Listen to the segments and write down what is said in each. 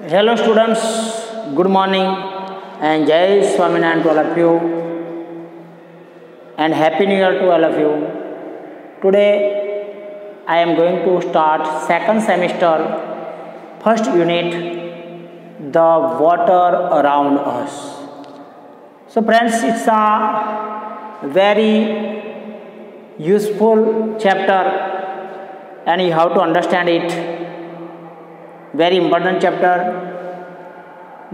Hello students, good morning and Jai Swaminarayan to all of you and Happy New Year to all of you. Today I am going to start second semester first unit the water around us. So friends it's a very useful chapter and you have to understand it very important chapter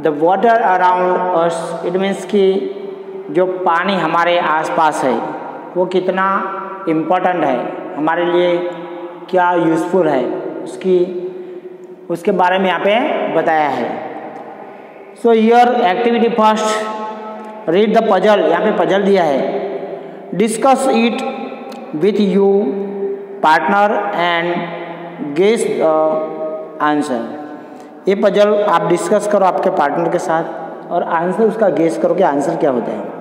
the water around us it means कि जो पानी हमारे आसपास है, वो कितना important है, हमारे लिए क्या यूज़फुल है, उसकी, उसके बारे में यहाँ पे बताया है। So your activity first read the puzzle यहाँ पे पजल दिया है। Discuss it with you partner and guess answer. ये पजल आप डिस्कस करो आपके पार्टनर के साथ और आंसर उसका गेस करो कि आंसर क्या होता है।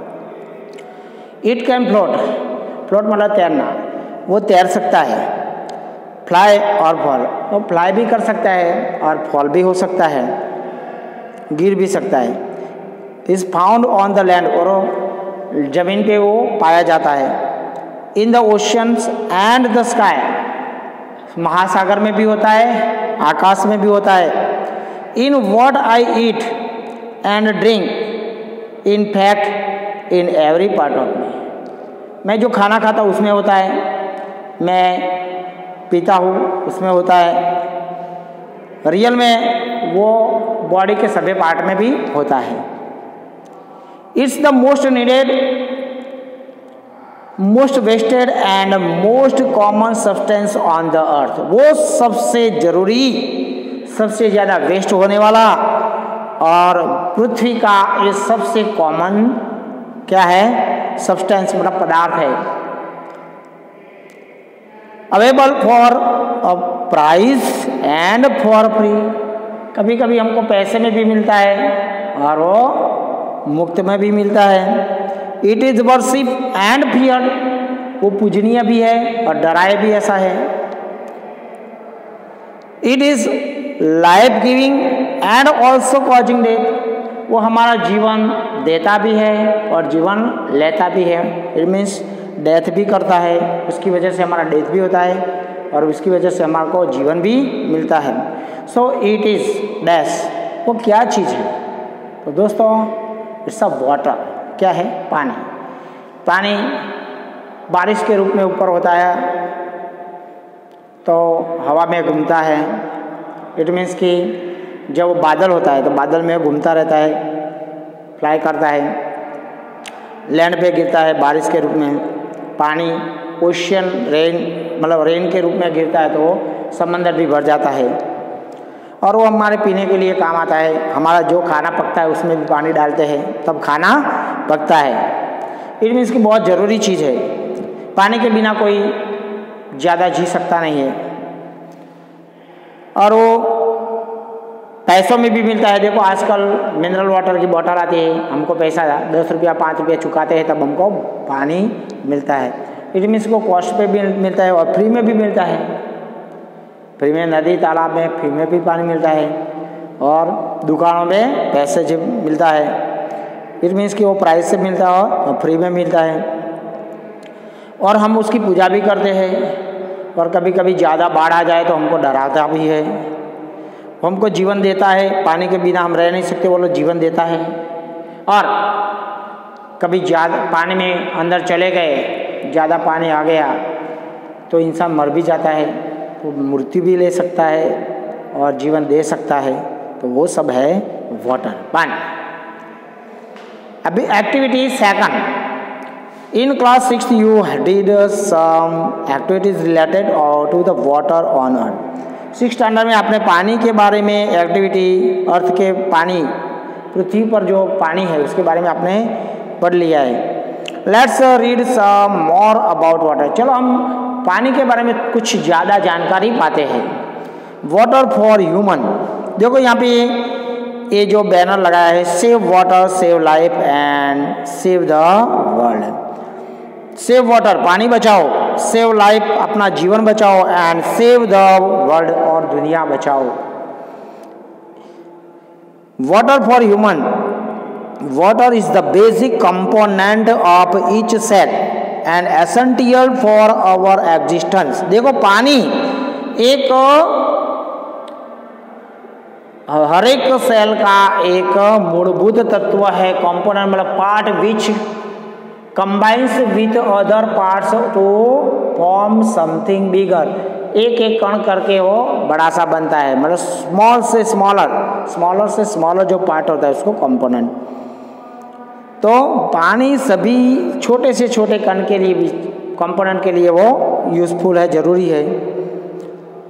इट कैन फ्लोट फ्लोट मतलब तैरना। वो तैर सकता है। फ्लाई और फॉल वो फ्लाई भी कर सकता है और फॉल भी हो सकता है। गिर भी सकता है। Is found on the land और ज़मीन पे वो पाया जाता है। In the oceans and the sky महासागर में भी होता है। आकाश में भी होता है। In what I eat and drink in fact in every part of me मैं जो खाना खाता हूँ, उसमें होता है। मैं पीता हूँ, उसमें होता है। रियल में वो बॉडी के सभी पार्ट में भी होता है। It's the most needed most wasted and most common substance on the earth वो सबसे ज़रूरी, सबसे ज़्यादा वेस्ट होने वाला और पृथ्वी का ये सबसे कॉमन क्या है? सब्सटेंस मतलब पदार्थ है। Available for price and for free कभी कभी हमको पैसे में भी मिलता है और वो मुफ़्त में भी मिलता है। It is worship and fear वो पूजनीय भी है और डराए भी ऐसा है। It is life giving and also causing death वो हमारा जीवन देता भी है और जीवन लेता भी है। इट मीन्स डेथ भी करता है। उसकी वजह से हमारा डेथ भी होता है और उसकी वजह से हमारे को जीवन भी मिलता है। सो इट इज़ डैश वो क्या चीज़ है? तो दोस्तों इट्स अ वाटर क्या है? पानी। पानी बारिश के रूप में ऊपर होता है तो हवा में घूमता है। इट मीन्स कि जब बादल होता है तो बादल में घूमता रहता है फ्लाई करता है। लैंड पे गिरता है, बारिश के रूप में। पानी ओशियन रेन मतलब रेन के रूप में गिरता है तो वो समंदर भी भर जाता है। और वो हमारे पीने के लिए काम आता है। हमारा जो खाना पकता है, उसमें भी पानी डालते हैं। तब खाना पकता है। इट मीन्स की बहुत ज़रूरी चीज़ है। पानी के बिना कोई ज़्यादा जी सकता नहीं है। और वो पैसों में भी मिलता है। देखो आजकल मिनरल वाटर की बॉटल आती है। हमको पैसा दस रुपया, पाँच रुपया चुकाते हैं, तब हमको पानी मिलता है। इट मीन्स को कॉस्ट पे भी मिलता है और फ्री में भी मिलता है। फ्री में नदी, तालाब में फ्री में भी पानी मिलता है। और दुकानों में पैसे जब मिलता है इट मीन्स कि वो प्राइस से मिलता है और फ्री में मिलता है। और हम उसकी पूजा भी करते हैं। और कभी कभी ज़्यादा बाढ़ आ जाए तो हमको डराता भी है। हमको जीवन देता है। पानी के बिना हम रह नहीं सकते, वो लोग जीवन देता है। और कभी ज़्यादा पानी में अंदर चले गए, ज़्यादा पानी आ गया तो इंसान मर भी जाता है। वो मृत्यु भी ले सकता है और जीवन दे सकता है। तो वो सब है वाटर पानी अभी activity second in class six you did some activities related और to the water on earth six standard में आपने पानी के बारे में एक्टिविटी अर्थ के पानी, पृथ्वी पर जो पानी है, उसके बारे में आपने पढ़ लिया है। Let's read some more about water चलो हम पानी के बारे में कुछ ज़्यादा जानकारी पाते हैं। वाटर फॉर ह्यूमन देखो यहाँ पे ये जो बैनर लगाया है save water save life and save the world save water पानी बचाओ सेव लाइफ अपना जीवन बचाओ एंड सेव द वर्ल्ड और दुनिया बचाओ। Water for human water is the basic component of each cell and essential for our existence. देखो, पानी एक हर एक सेल का एक मूलभूत तत्व है कंपोनेंट मतलब part which combines with other parts to form something bigger एक एक कण करके वो बड़ा सा बनता है मतलब स्मॉल से स्मॉलर स्मॉलर से स्मॉलर जो पार्ट होता है उसको कंपोनेंट तो पानी सभी छोटे से छोटे कण के लिए भी कंपोनेंट के लिए वो यूज़फुल है, ज़रूरी है।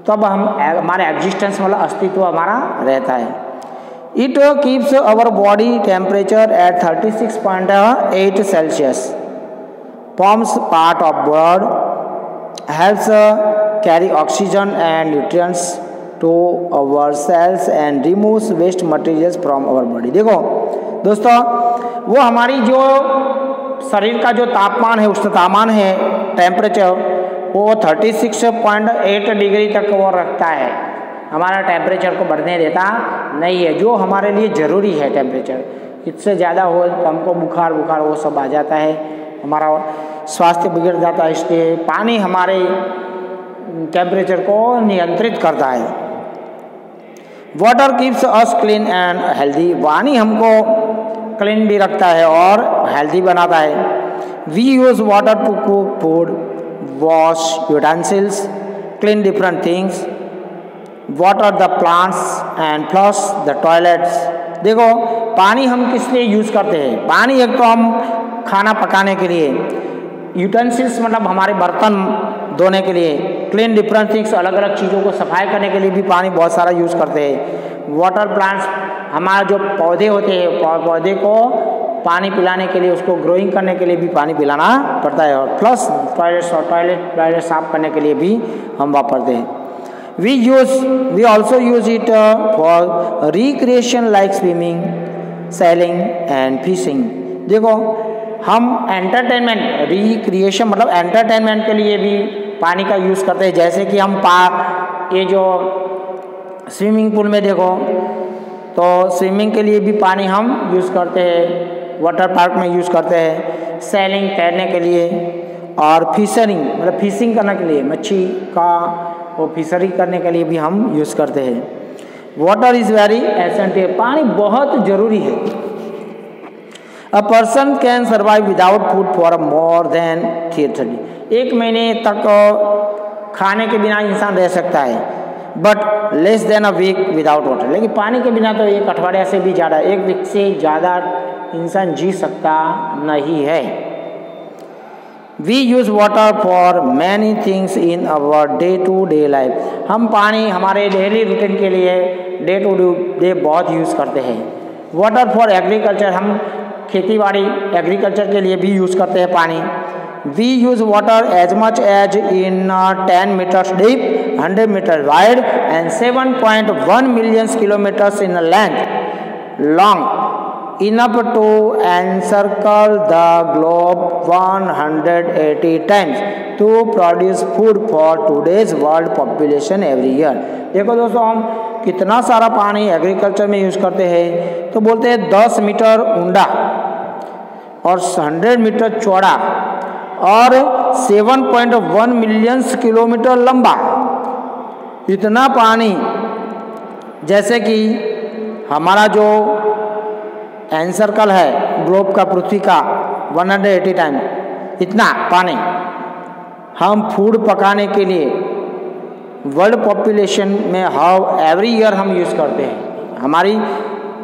तब हम हमारे एग्जिस्टेंस मतलब अस्तित्व हमारा रहता है। It keeps our body temperature at thirty six point eight Celsius forms part of blood helps carry oxygen and nutrients to our cells and removes waste materials from our body देखो, दोस्तों, वो हमारी जो शरीर का जो तापमान है उसका तापमान है टेम्परेचर वो 36.8 डिग्री तक वो रखता है। हमारा टेम्परेचर को बढ़ने देता नहीं है। जो हमारे लिए ज़रूरी है टेम्परेचर इससे ज़्यादा हो तो हमको बुखार बुखार, वो सब आ जाता है। हमारा स्वास्थ्य बिगड़ जाता है, इसलिए पानी हमारे टेम्परेचर को नियंत्रित करता है। Water keeps us clean and healthy पानी हमको क्लीन भी रखता है और हेल्दी बनाता है। We use water to cook food wash utensils, clean different things, water the plants and flush the toilets. देखो पानी हम किस लिए यूज़ करते हैं पानी एक तो हम खाना पकाने के लिए यूटेंसिल्स मतलब हमारे बर्तन धोने के लिए क्लीन डिफरेंट थिंग्स अलग अलग चीज़ों को सफ़ाई करने के लिए भी पानी बहुत सारा यूज़ करते हैं वाटर प्लांट्स हमारे जो पौधे होते हैं पौधे को पानी पिलाने के लिए, उसको ग्रोइंग करने के लिए भी पानी पिलाना पड़ता है और प्लस टॉयलेट्स और टॉयलेट टॉयलेट साफ़ करने के लिए भी हम वापरते हैं we use we also use it for recreation like swimming sailing and fishing देखो, हम एंटरटेनमेंट रिक्रिएशन मतलब एंटरटेनमेंट के लिए भी पानी का यूज़ करते हैं। जैसे कि हम पा ये जो स्विमिंग पूल में देखो तो स्विमिंग के लिए भी पानी हम यूज़ करते हैं। वाटर पार्क में यूज़ करते हैं सेलिंग तैरने के लिए और फिशरिंग मतलब फिशिंग करने के लिए, मच्छी का वो फिशरी करने के लिए भी हम यूज़ करते हैं। वाटर इज़ वेरी एसेंटियल पानी बहुत ज़रूरी है। A person can survive without food for more than three एक महीने तक खाने के बिना इंसान रह सकता है but less than a week without water लेकिन पानी के बिना तो एक अठवाडिया से भी ज़्यादा, एक वीक से ज़्यादा इंसान जी सकता नहीं है। We use water for many things in our day to day life हम पानी हमारे डेली रूटीन के लिए डे टू डे बहुत यूज़ करते हैं। वाटर फॉर एग्रीकल्चर हम खेती बाड़ी एग्रीकल्चर के लिए भी यूज़ करते हैं पानी। We use water as much as in ten meters deep hundred meter wide and seven point one millions kilometers in length long enough to encircle the globe 180 times to produce food for today's world population every year देखो दोस्तों हम कितना सारा पानी agriculture में use करते हैं तो बोलते हैं 10 मीटर ऊंडा और 100 मीटर चौड़ा और 7.1 मिलियंस किलोमीटर लंबा इतना पानी जैसे कि हमारा जो एनसर्कल है ग्लोब का पृथ्वी का 180 टाइम इतना, पानी। हम फ़ूड पकाने के लिए वर्ल्ड पॉपुलेशन में हाउ एवरी ईयर हम यूज़ करते हैं। हमारी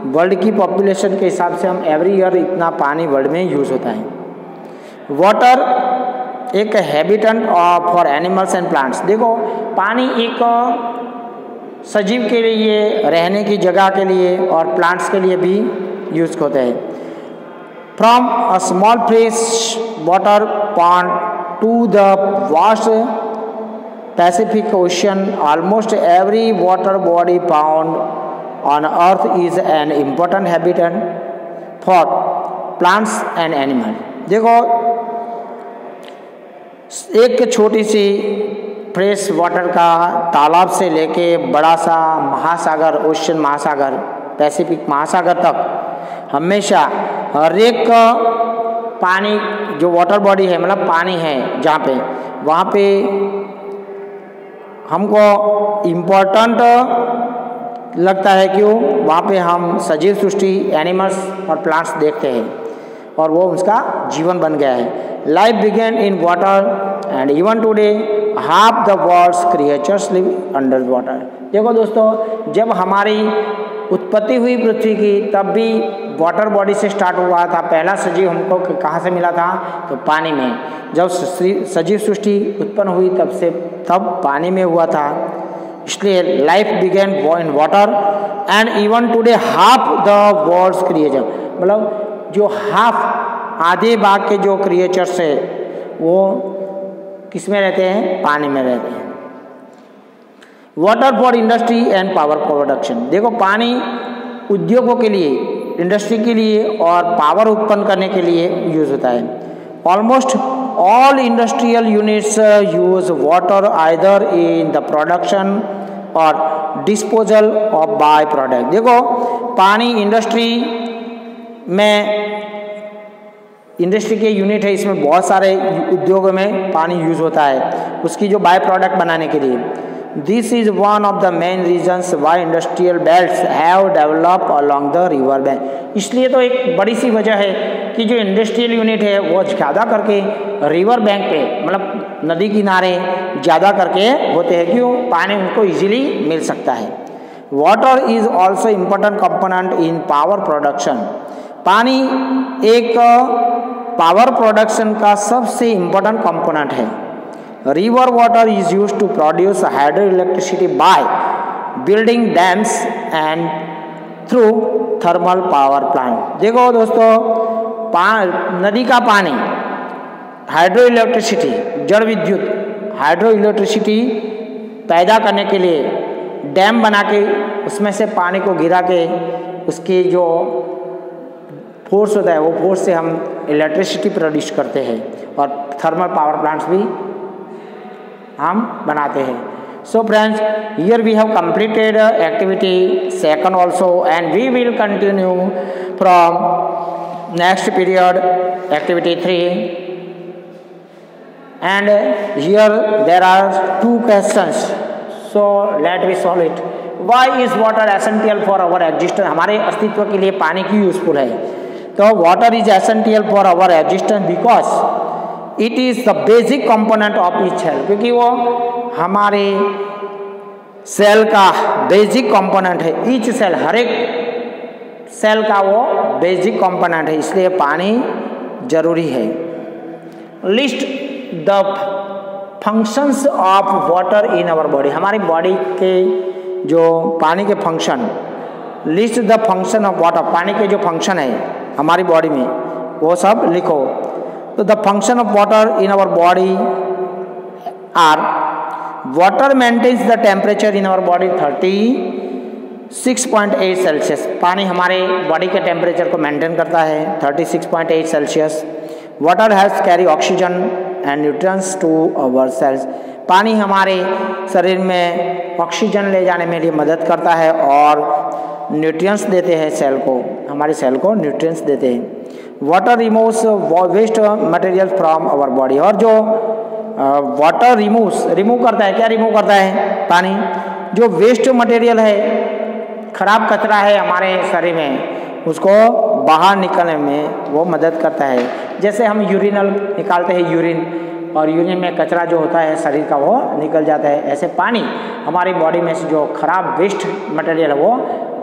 वर्ल्ड की पॉपुलेशन के हिसाब से हम एवरी ईयर इतना पानी वर्ल्ड में यूज़ होता है। वाटर एक habitant for animals and plants देखो, पानी एक सजीव के लिए, रहने की जगह के लिए और प्लांट्स के लिए भी यूज़ होते हैं from a small fresh water pond to the vast Pacific ocean almost every water body found on earth is an important habitant for plants and animal देखो, एक छोटी सी फ्रेश वाटर का तालाब से लेके बड़ा सा महासागर ओशन महासागर पैसिफिक महासागर तक हमेशा हर एक पानी, जो वाटर बॉडी है मतलब पानी है जहाँ पे। वहाँ पे हमको इम्पोर्टेंट लगता है क्यों वहाँ पे हम सजीव सृष्टि एनिमल्स और प्लांट्स देखते हैं और वो उसका जीवन बन गया है। Life began in water and even today half the world's creatures live under water देखो दोस्तों, जब हमारी उत्पत्ति हुई पृथ्वी की, तब भी वाटर बॉडी से स्टार्ट हुआ था। पहला सजीव हमको कहाँ से मिला था? तो पानी में। जब सजीव सृष्टि उत्पन्न हुई, तब से, तब पानी में हुआ था। इसलिए life began in water and even today half the world's creature मतलब जो हाफ़ आधे भाग के जो क्रिएचर्स है, वो किसमें रहते हैं? पानी में रहते हैं। Water for industry and power production देखो, पानी उद्योगों के लिए इंडस्ट्री के लिए और पावर उत्पन्न करने के लिए यूज़ होता है। Almost all industrial units use water either in the production or disposal of by product देखो, पानी इंडस्ट्री में इंडस्ट्री के यूनिट है, इसमें बहुत सारे उद्योगों में पानी यूज़ होता है। उसकी जो बाय प्रोडक्ट बनाने के लिए। This is one of the main reasons why industrial belts have developed along the river bank. इसलिए तो एक बड़ी सी वजह है कि जो इंडस्ट्रियल यूनिट है, वो ज़्यादा करके रिवर बैंक पे मतलब नदी किनारे ज़्यादा करके होते हैं। क्यों? पानी उनको इजीली मिल सकता है। Water is also important component in power production पानी एक पावर प्रोडक्शन का सबसे इम्पोर्टेंट कंपोनेंट है। River water is used to produce hydroelectricity by building dams and through thermal power plant. देखो दोस्तों नदी का पानी हाइड्रो इलेक्ट्रिसिटी जड़ विद्युत हाइड्रो इलेक्ट्रिसिटी पैदा करने के लिए डैम बना के, उसमें से पानी को गिरा के, उसकी जो फोर्स होता है, वो फोर्स से हम इलेक्ट्रिसिटी प्रोड्यूस करते हैं और थर्मल पावर प्लांट्स भी हम बनाते हैं। So friends here we have completed activity second also and we will continue from next period activity three and here there are two question so let we solve it why is water essential for our existence हमारे अस्तित्व के लिए पानी की useful है। तो water is essential for our existence because it is the basic component of each cell क्योंकि वो हमारे सेल का बेसिक कंपोनेंट है। ईच सेल हर एक सेल का वो बेसिक कंपोनेंट है। इसलिए पानी ज़रूरी है। List the functions of water in our body हमारी बॉडी के जो पानी के function list the function of water पानी के जो फ़ंक्शन है हमारी बॉडी में, वो सब लिखो। So, the function of water in our body are, water maintains the temperature in our body 36.8 Celsius पानी हमारे बॉडी के टेम्परेचर को मेंटेन करता है 36.8 Celsius water has carry oxygen and nutrients to our cells पानी हमारे शरीर में ऑक्सीजन ले जाने में लिए मदद करता है और न्यूट्रिएंट्स देते हैं सेल को, हमारे सेल को न्यूट्रिएंट्स देते हैं। Water removes waste material from our body और जो वाटर रिमूव्स रिमूव करता है, क्या रिमूव करता है? पानी। जो वेस्ट मटेरियल है, खराब कचरा है हमारे शरीर में, उसको बाहर निकलने में वो मदद करता है। जैसे हम यूरिनल निकालते हैं यूरिन और यूरिन में कचरा जो होता है शरीर का वो निकल जाता है। ऐसे पानी हमारी बॉडी में से जो खराब वेस्ट मटेरियल है वो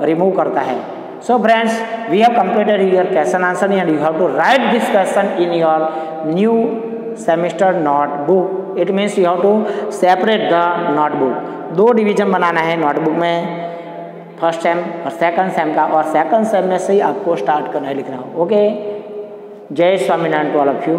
रिमूव करता है। So friends, we have completed your question answer and you have to write this question in your new semester notebook. It means you have to separate the notebook. दो division बनाना है notebook में first sem और second sem का और second same में से ही आपको स्टार्ट करना है लिखना okay Jai Swaminarayan to all of you